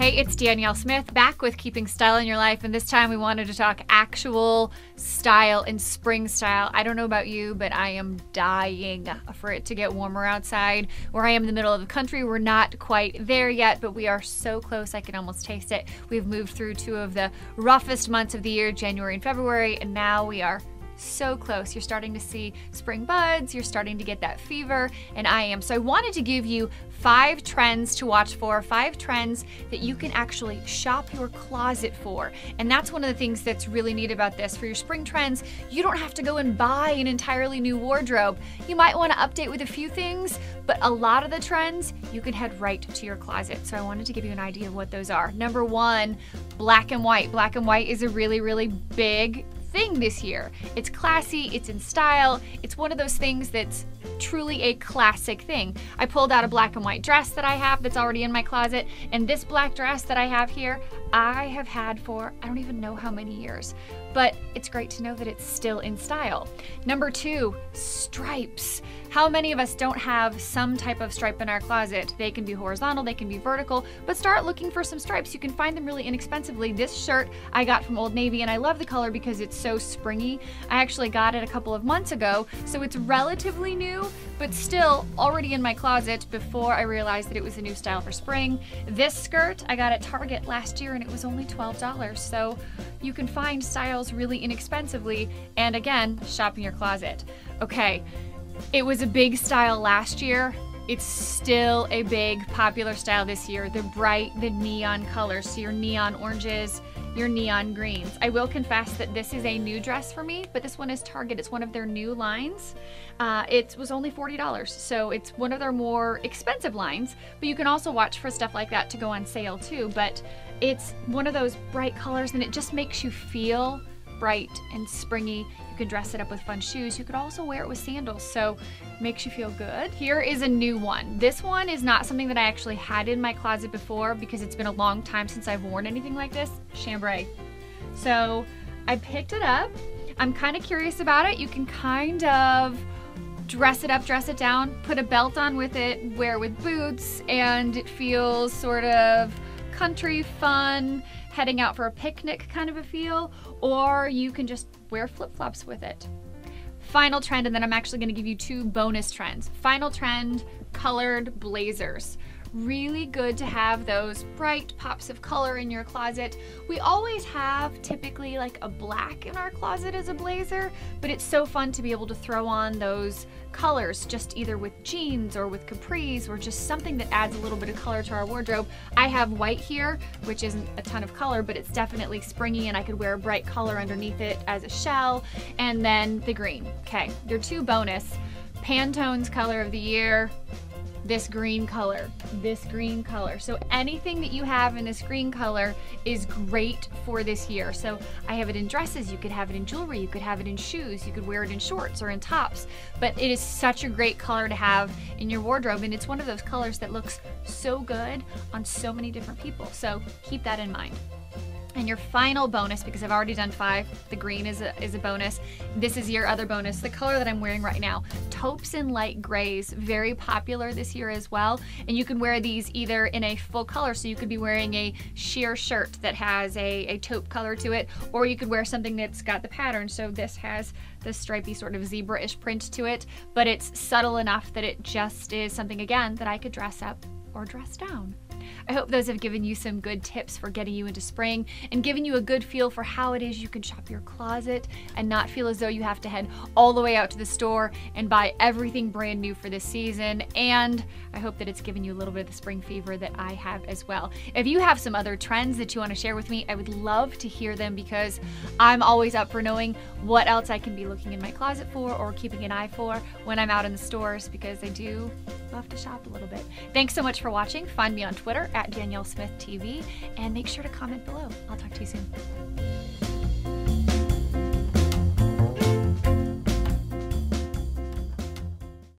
Hey, it's Danielle Smith back with Keeping Style in Your Life, and this time we wanted to talk actual style and spring style. I don't know about you, but I am dying for it to get warmer outside. Where I am in the middle of the country, we're not quite there yet, but we are so close I can almost taste it. We've moved through two of the roughest months of the year, January and February, and now we are so close. You're starting to see spring buds, you're starting to get that fever, and I am. So I wanted to give you five trends to watch for, five trends that you can actually shop your closet for. And that's one of the things that's really neat about this. For your spring trends, you don't have to go and buy an entirely new wardrobe. You might want to update with a few things, but a lot of the trends, you can head right to your closet. So I wanted to give you an idea of what those are. Number one, black and white. Black and white is a really, really big thing this year. It's classy, it's in style, it's one of those things that's truly a classic thing. I pulled out a black and white dress that I have that's already in my closet, and this black dress that I have here, I have had for I don't even know how many years, but it's great to know that it's still in style. Number two, stripes. How many of us don't have some type of stripe in our closet? They can be horizontal, they can be vertical, but start looking for some stripes. You can find them really inexpensively. This shirt I got from Old Navy and I love the color because it's so springy. I actually got it a couple of months ago, so it's relatively new, but still already in my closet before I realized that it was a new style for spring. This skirt I got at Target last year and it was only $12, so you can find styles really inexpensively and again, shop in your closet. Okay, it was a big style last year. It's still a big popular style this year. The bright, the neon colors. So your neon oranges, your neon greens. I will confess that this is a new dress for me, but this one is Target. It's one of their new lines. Uh, it was only $40, so it's one of their more expensive lines, but you can also watch for stuff like that to go on sale too. But it's one of those bright colors and it just makes you feel bright and springy. You can dress it up with fun shoes. You could also wear it with sandals, so makes you feel good. Here is a new one. This one is not something that I actually had in my closet before because it's been a long time since I've worn anything like this, chambray. So I picked it up. I'm kind of curious about it. You can kind of dress it up, dress it down, put a belt on with it, wear with boots, and it feels sort of country fun, heading out for a picnic kind of a feel, or you can just wear flip-flops with it. Final trend, and then I'm actually gonna give you two bonus trends. Final trend, colored blazers really good to have those bright pops of color in your closet. We always have typically like a black in our closet as a blazer, but it's so fun to be able to throw on those colors just either with jeans or with capris or just something that adds a little bit of color to our wardrobe. I have white here, which isn't a ton of color, but it's definitely springy and I could wear a bright color underneath it as a shell. And then the green. Okay, your two bonus. Pantone's color of the year, this green color, this green color. So anything that you have in this green color is great for this year. So I have it in dresses, you could have it in jewelry, you could have it in shoes, you could wear it in shorts or in tops. But it is such a great color to have in your wardrobe and it's one of those colors that looks so good on so many different people. So keep that in mind. And your final bonus, because I've already done five, the green is a, is a bonus. This is your other bonus, the color that I'm wearing right now. Taupes in light grays, very popular this year as well. And you can wear these either in a full color, so you could be wearing a sheer shirt that has a, a taupe color to it, or you could wear something that's got the pattern. So this has the stripy sort of zebra-ish print to it, but it's subtle enough that it just is something, again, that I could dress up or dress down. I hope those have given you some good tips for getting you into spring and given you a good feel for how it is you can shop your closet and not feel as though you have to head all the way out to the store and buy everything brand new for this season. And I hope that it's given you a little bit of the spring fever that I have as well. If you have some other trends that you want to share with me, I would love to hear them because I'm always up for knowing what else I can be looking in my closet for or keeping an eye for when I'm out in the stores because I do love to shop a little bit. Thanks so much for watching. Find me on Twitter at Danielle Smith TV and make sure to comment below. I'll talk to you soon.